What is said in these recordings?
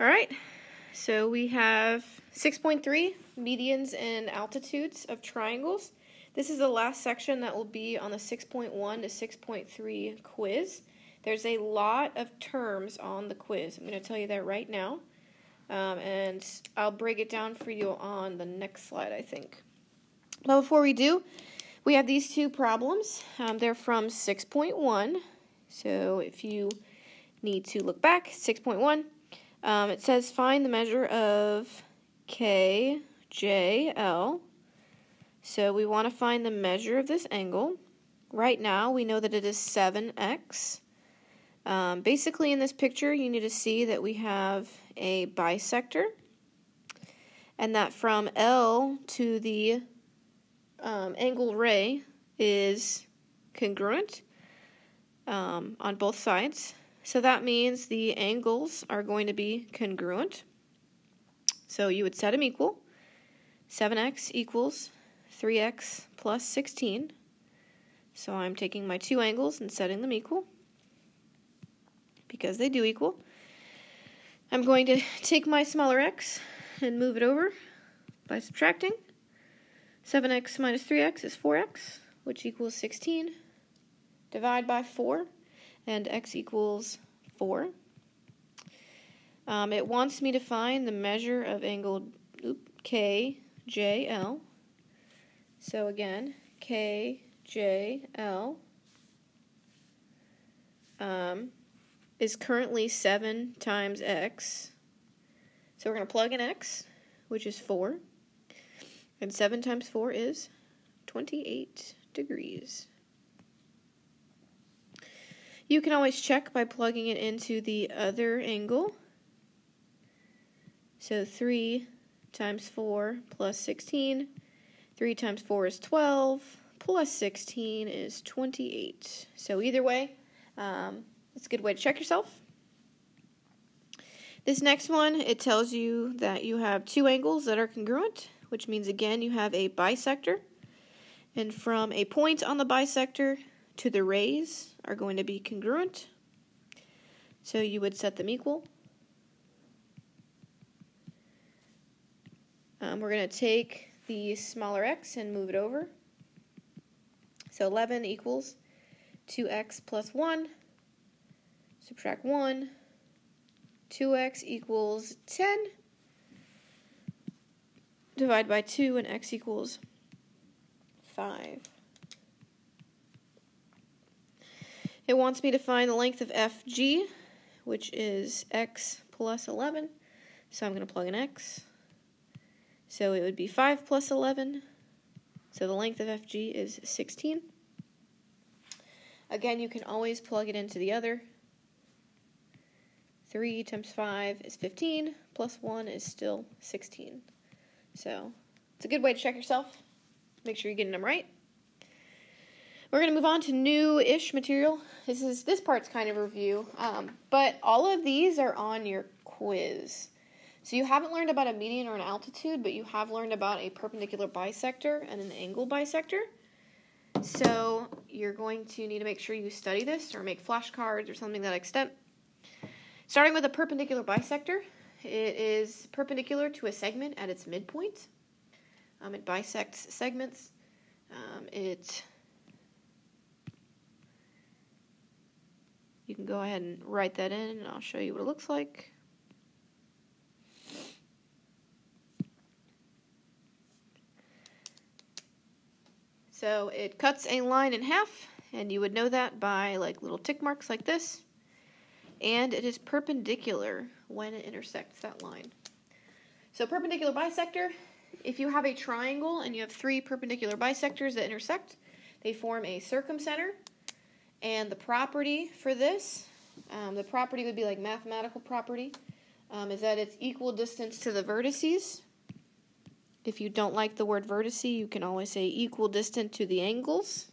All right, so we have 6.3 medians and altitudes of triangles. This is the last section that will be on the 6.1 to 6.3 quiz. There's a lot of terms on the quiz. I'm going to tell you that right now. Um, and I'll break it down for you on the next slide, I think. But before we do, we have these two problems. Um, they're from 6.1. So if you need to look back, 6.1. Um, it says find the measure of K, J, L. So we want to find the measure of this angle. Right now, we know that it is 7x. Um, basically, in this picture, you need to see that we have a bisector, and that from L to the um, angle ray is congruent um, on both sides. So that means the angles are going to be congruent. So you would set them equal. 7x equals 3x plus 16. So I'm taking my two angles and setting them equal because they do equal. I'm going to take my smaller x and move it over by subtracting. 7x minus 3x is 4x, which equals 16. Divide by 4 and x equals 4. Um, it wants me to find the measure of angle KJL. So again, KJL um, is currently 7 times x. So we're going to plug in x, which is 4. And 7 times 4 is 28 degrees. You can always check by plugging it into the other angle. So 3 times 4 plus 16. 3 times 4 is 12, plus 16 is 28. So either way, um, it's a good way to check yourself. This next one, it tells you that you have two angles that are congruent, which means again you have a bisector. And from a point on the bisector to the rays are going to be congruent. So you would set them equal. Um, we're going to take the smaller x and move it over. So 11 equals 2x plus 1. Subtract 1. 2x equals 10. Divide by 2 and x equals 5. It wants me to find the length of FG, which is x plus 11. So I'm going to plug in x. So it would be 5 plus 11. So the length of FG is 16. Again, you can always plug it into the other. 3 times 5 is 15, plus 1 is still 16. So it's a good way to check yourself. Make sure you're getting them right. We're going to move on to new-ish material. This is this part's kind of review, um, but all of these are on your quiz. So you haven't learned about a median or an altitude, but you have learned about a perpendicular bisector and an angle bisector. So you're going to need to make sure you study this or make flashcards or something that extent. Starting with a perpendicular bisector, it is perpendicular to a segment at its midpoint. Um, it bisects segments. Um, it You can go ahead and write that in and I'll show you what it looks like. So it cuts a line in half, and you would know that by like little tick marks like this. And it is perpendicular when it intersects that line. So perpendicular bisector, if you have a triangle and you have three perpendicular bisectors that intersect, they form a circumcenter and the property for this, um, the property would be like mathematical property, um, is that it's equal distance to the vertices. If you don't like the word vertice, you can always say equal distant to the angles,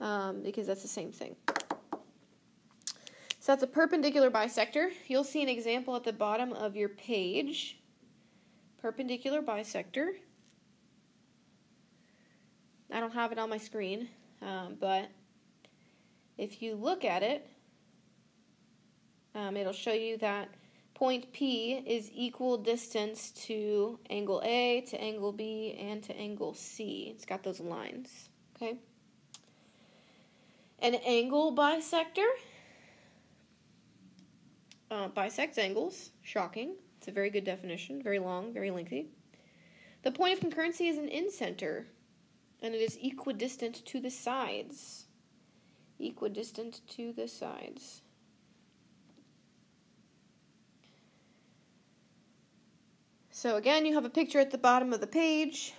um, because that's the same thing. So that's a perpendicular bisector. You'll see an example at the bottom of your page. Perpendicular bisector. I don't have it on my screen, um, but if you look at it, um, it'll show you that point P is equal distance to angle A, to angle B, and to angle C. It's got those lines, okay? An angle bisector uh, bisects angles. Shocking. It's a very good definition. Very long, very lengthy. The point of concurrency is an incenter, and it is equidistant to the sides. Equidistant to the sides. So again, you have a picture at the bottom of the page,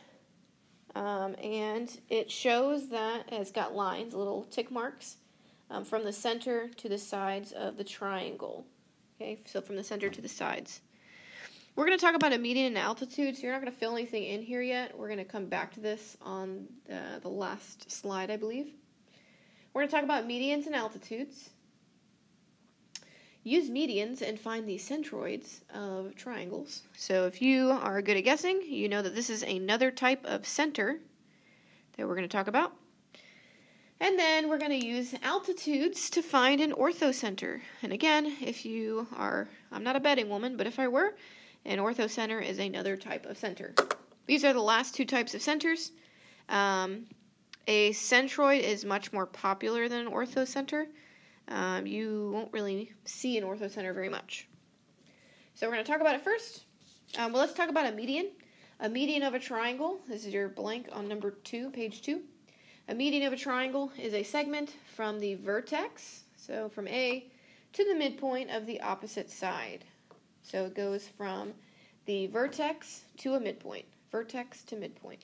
um, and it shows that it's got lines, little tick marks, um, from the center to the sides of the triangle. Okay, so from the center to the sides. We're going to talk about a median and altitude, so you're not going to fill anything in here yet. We're going to come back to this on the, the last slide, I believe. We're going to talk about medians and altitudes. Use medians and find the centroids of triangles. So if you are good at guessing, you know that this is another type of center that we're going to talk about. And then we're going to use altitudes to find an orthocenter. And again, if you are, I'm not a betting woman, but if I were, an orthocenter is another type of center. These are the last two types of centers. Um, a centroid is much more popular than an orthocenter. Um, you won't really see an orthocenter very much. So we're going to talk about it first. Um, well, let's talk about a median. A median of a triangle. This is your blank on number two, page two. A median of a triangle is a segment from the vertex, so from A, to the midpoint of the opposite side. So it goes from the vertex to a midpoint, vertex to midpoint.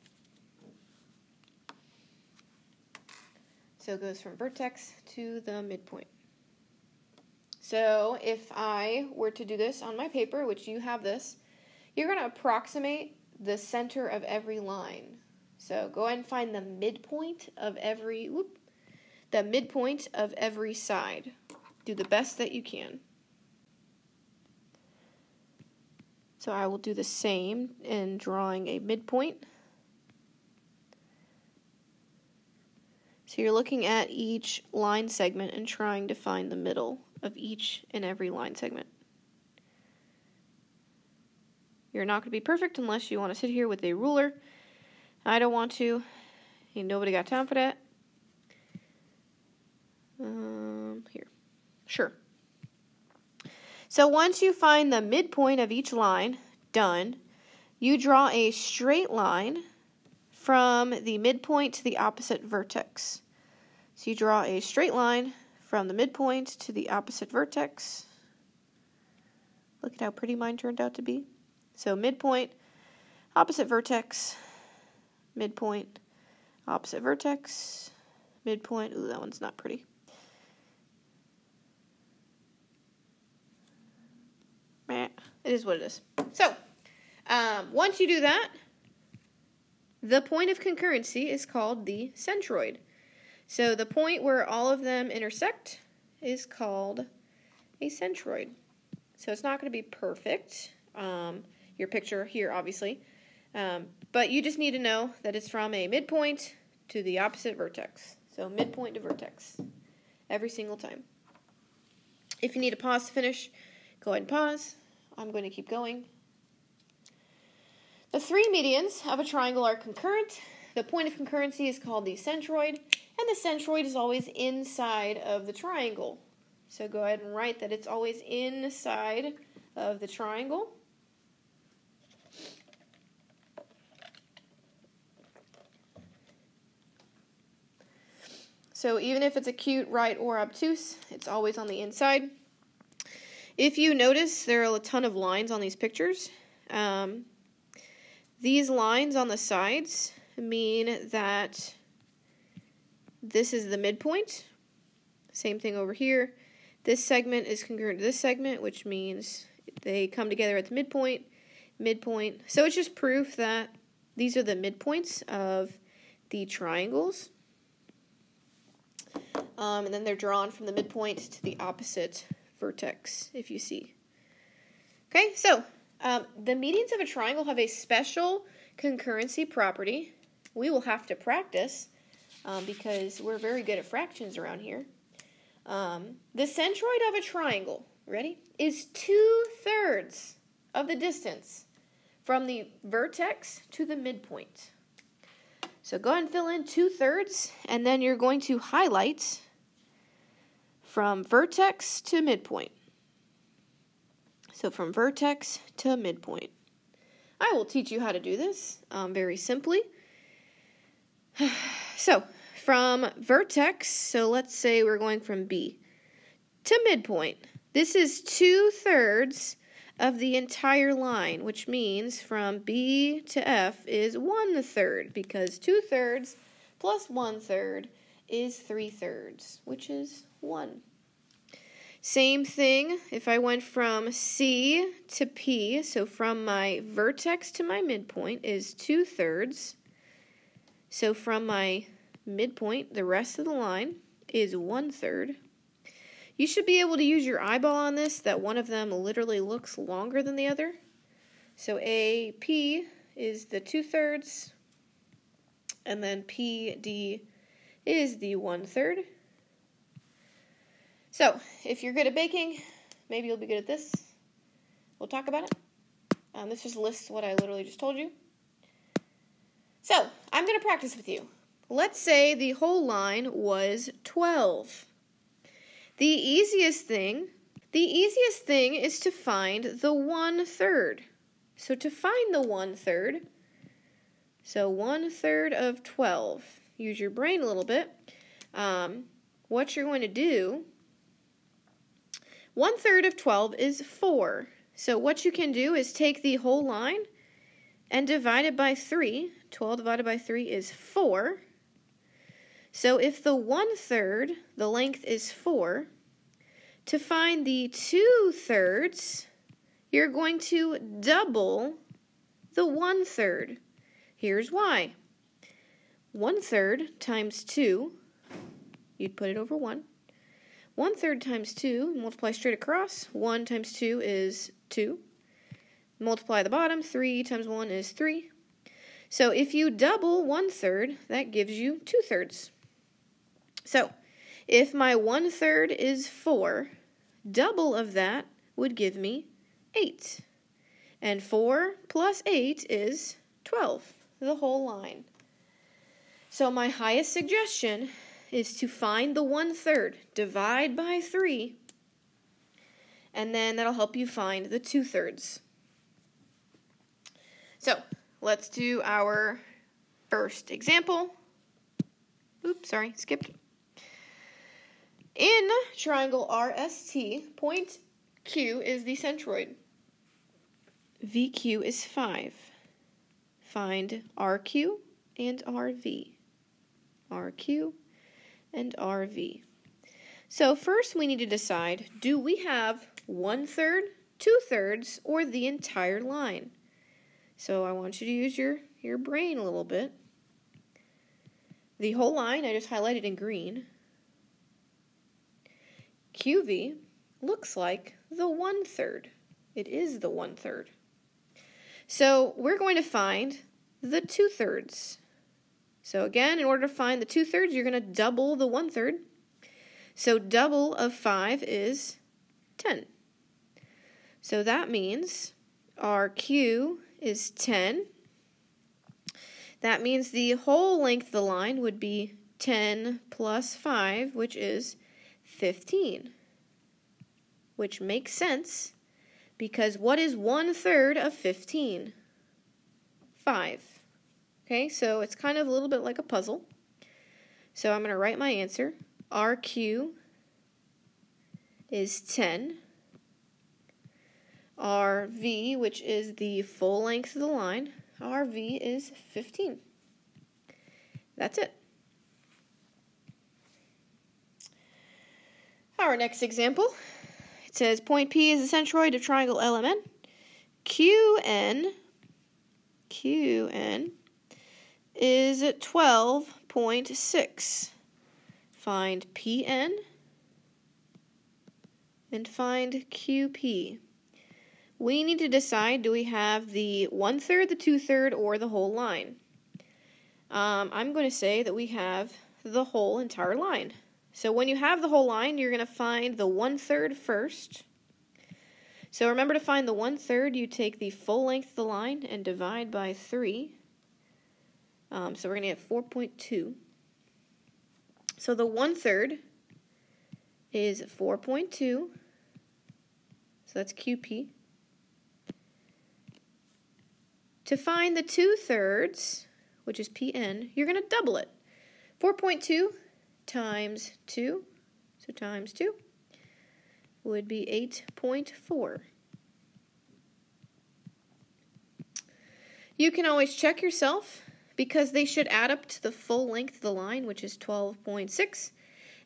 So it goes from vertex to the midpoint. So if I were to do this on my paper, which you have this, you're going to approximate the center of every line. So go ahead and find the midpoint of every whoop, the midpoint of every side. Do the best that you can. So I will do the same in drawing a midpoint. So you're looking at each line segment and trying to find the middle of each and every line segment. You're not going to be perfect unless you want to sit here with a ruler I don't want to. Ain't nobody got time for that. Um, here. Sure. So once you find the midpoint of each line, done, you draw a straight line from the midpoint to the opposite vertex. So you draw a straight line from the midpoint to the opposite vertex. Look at how pretty mine turned out to be. So midpoint, opposite vertex, midpoint, opposite vertex, midpoint. Ooh, that one's not pretty. It is what it is. So, um, once you do that, the point of concurrency is called the centroid. So the point where all of them intersect is called a centroid. So it's not going to be perfect. Um, your picture here, obviously. Um, but you just need to know that it's from a midpoint to the opposite vertex. So midpoint to vertex every single time. If you need a pause to finish, go ahead and pause. I'm going to keep going. The three medians of a triangle are concurrent. The point of concurrency is called the centroid, and the centroid is always inside of the triangle. So go ahead and write that it's always inside of the triangle. So even if it's acute, right, or obtuse, it's always on the inside. If you notice, there are a ton of lines on these pictures. Um, these lines on the sides mean that this is the midpoint. Same thing over here. This segment is congruent to this segment, which means they come together at the midpoint, midpoint. So it's just proof that these are the midpoints of the triangles. Um, and then they're drawn from the midpoint to the opposite vertex, if you see. Okay, so um, the medians of a triangle have a special concurrency property. We will have to practice um, because we're very good at fractions around here. Um, the centroid of a triangle, ready, is two thirds of the distance from the vertex to the midpoint. So go ahead and fill in two thirds, and then you're going to highlight from vertex to midpoint. So from vertex to midpoint. I will teach you how to do this um, very simply. so from vertex, so let's say we're going from B to midpoint. This is two thirds of the entire line, which means from B to F is one third because two thirds plus one third is three thirds, which is one. Same thing if I went from C to P, so from my vertex to my midpoint is two thirds. So from my midpoint, the rest of the line is one third. You should be able to use your eyeball on this, that one of them literally looks longer than the other. So AP is the two thirds, and then PD is the one third. So, if you're good at baking, maybe you'll be good at this. We'll talk about it. Um, this just lists what I literally just told you. So, I'm going to practice with you. Let's say the whole line was 12. The easiest thing, the easiest thing is to find the one third. So to find the one third, so one third of 12, use your brain a little bit. Um, what you're going to do, one third of 12 is 4. So what you can do is take the whole line and divide it by 3. 12 divided by 3 is 4. So if the one third, the length is 4, to find the two thirds, you're going to double the one third. Here's why. One third times two, you'd put it over one. One third times two, multiply straight across. One times two is two. Multiply the bottom, three times one is three. So if you double one third, that gives you two thirds. So, if my one third is 4, double of that would give me 8. And 4 plus 8 is 12, the whole line. So my highest suggestion is to find the one third, divide by 3, and then that'll help you find the two thirds. So let's do our first example. Oops, sorry, skipped. In triangle RST, point Q is the centroid. VQ is 5. Find RQ and RV. RQ and RV. So first we need to decide, do we have one third, two thirds, or the entire line? So I want you to use your, your brain a little bit. The whole line I just highlighted in green. QV looks like the one third. It is the one third. So we're going to find the two thirds. So again, in order to find the two thirds, you're going to double the one third. So double of 5 is 10. So that means RQ is 10. That means the whole length of the line would be 10 plus 5, which is 15, which makes sense because what is one third of 15? 5. Okay, so it's kind of a little bit like a puzzle. So I'm going to write my answer. RQ is 10. RV, which is the full length of the line, RV is 15. That's it. Our next example, it says point P is the centroid of triangle LMN. QN, QN is 12.6. Find PN and find QP. We need to decide do we have the one third, the two third, or the whole line? Um, I'm going to say that we have the whole entire line. So when you have the whole line, you're going to find the one third first. So remember to find the one third, you take the full length of the line and divide by 3. Um, so we're going to get 4.2. So the one third is 4.2. So that's QP. To find the two thirds, which is PN, you're going to double it. 4.2 times 2, so times 2, would be 8.4. You can always check yourself because they should add up to the full length of the line, which is 12.6.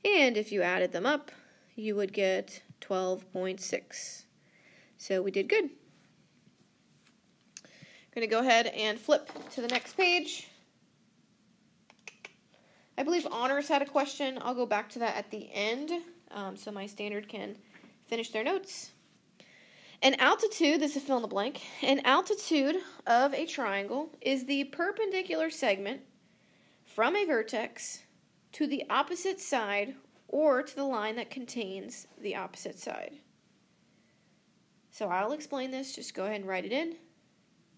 And if you added them up, you would get 12.6. So we did good. Going to go ahead and flip to the next page. I believe honors had a question. I'll go back to that at the end um, so my standard can finish their notes. An altitude, this is a fill in the blank, an altitude of a triangle is the perpendicular segment from a vertex to the opposite side or to the line that contains the opposite side. So I'll explain this, just go ahead and write it in.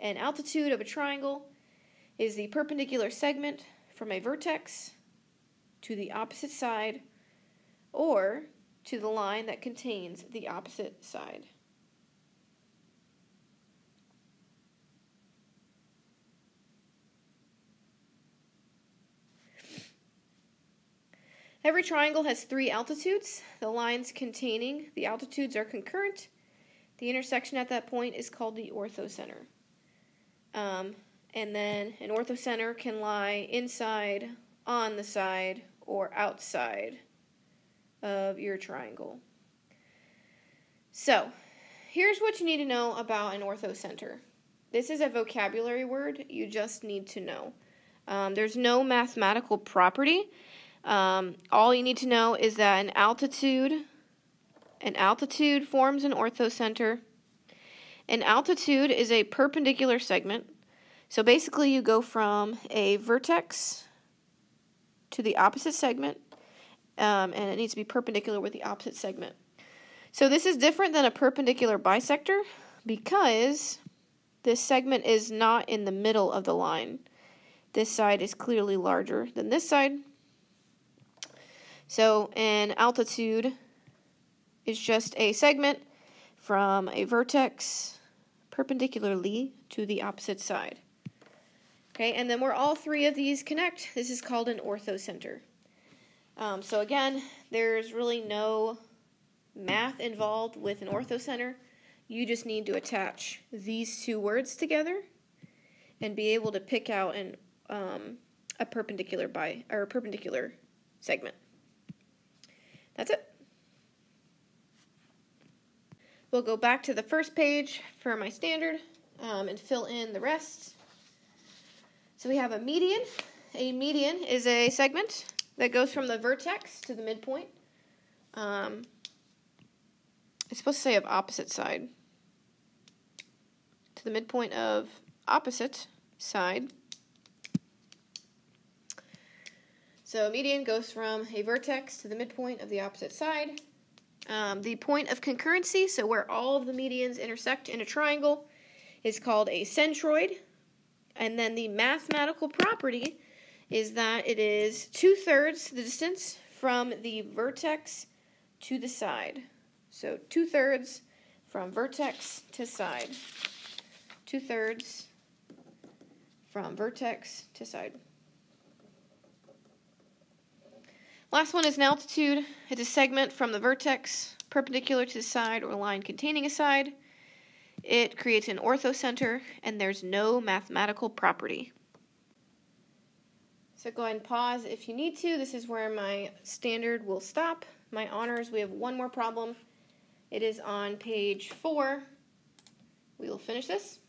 An altitude of a triangle is the perpendicular segment from a vertex to the opposite side or to the line that contains the opposite side. Every triangle has three altitudes. The lines containing the altitudes are concurrent. The intersection at that point is called the orthocenter. Um, and then an orthocenter can lie inside, on the side, or outside of your triangle. So, here's what you need to know about an orthocenter. This is a vocabulary word you just need to know. Um, there's no mathematical property um, all you need to know is that an altitude, an altitude forms an orthocenter. An altitude is a perpendicular segment. So basically, you go from a vertex to the opposite segment, um, and it needs to be perpendicular with the opposite segment. So this is different than a perpendicular bisector because this segment is not in the middle of the line. This side is clearly larger than this side, so an altitude is just a segment from a vertex perpendicularly to the opposite side. Okay, and then where all three of these connect, this is called an orthocenter. Um, so again, there's really no math involved with an orthocenter. You just need to attach these two words together and be able to pick out an um, a perpendicular by or a perpendicular segment. That's it. We'll go back to the first page for my standard um, and fill in the rest. So we have a median. A median is a segment that goes from the vertex to the midpoint. Um, it's supposed to say of opposite side. To the midpoint of opposite side. So a median goes from a vertex to the midpoint of the opposite side. Um, the point of concurrency, so where all of the medians intersect in a triangle, is called a centroid. And then the mathematical property is that it is two thirds the distance from the vertex to the side. So two thirds from vertex to side. Two thirds from vertex to side. Last one is an altitude. It's a segment from the vertex perpendicular to the side or line containing a side. It creates an orthocenter, and there's no mathematical property. So go ahead and pause if you need to. This is where my standard will stop. My honors, we have one more problem. It is on page 4. We will finish this.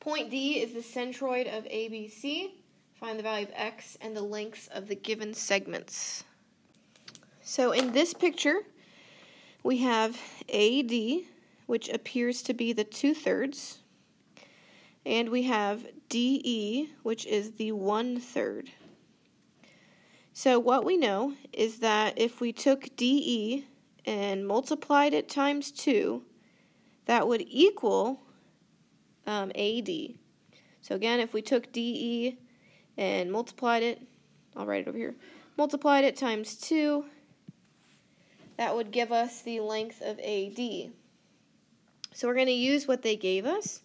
Point D is the centroid of ABC. Find the value of x and the lengths of the given segments. So in this picture, we have AD, which appears to be the two-thirds, and we have DE, which is the one-third. So what we know is that if we took DE and multiplied it times 2, that would equal um, AD. So again, if we took DE and multiplied it, I'll write it over here, multiplied it times 2, that would give us the length of AD. So we're going to use what they gave us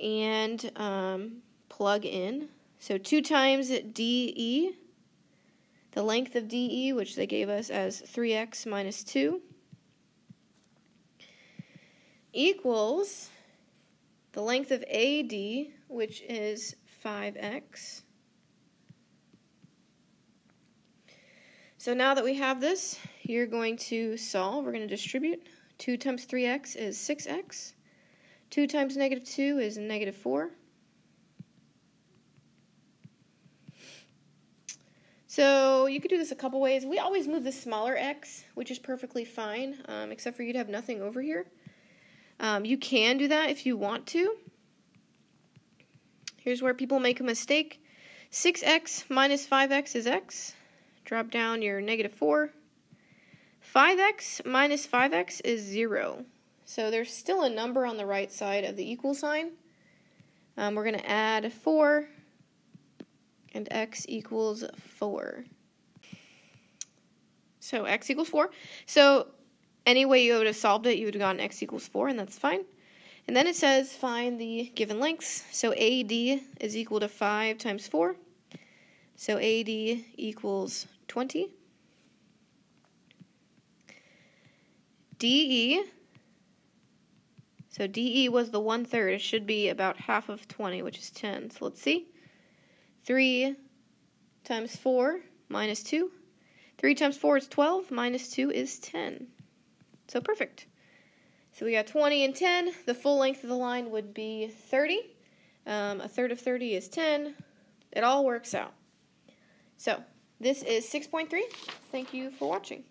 and um, plug in. So 2 times DE, the length of DE, which they gave us as 3x minus 2, equals the length of AD, which is 5x. So now that we have this, you're going to solve. We're going to distribute. 2 times 3x is 6x. 2 times negative 2 is negative 4. So you could do this a couple ways. We always move the smaller x, which is perfectly fine, um, except for you'd have nothing over here. Um, you can do that if you want to. Here's where people make a mistake. 6x minus 5x is x. Drop down your negative 4. 5x minus 5x is 0. So there's still a number on the right side of the equal sign. Um, we're going to add 4, and x equals 4. So x equals 4. So any way you would have solved it, you would have gotten x equals 4, and that's fine. And then it says find the given lengths. So AD is equal to 5 times 4. So AD equals 20. DE, so DE was the one third. It should be about half of 20, which is 10. So let's see. 3 times 4 minus 2. 3 times 4 is 12, minus 2 is 10. So perfect. So we got 20 and 10. The full length of the line would be 30. Um, a third of 30 is 10. It all works out. So this is 6.3. Thank you for watching.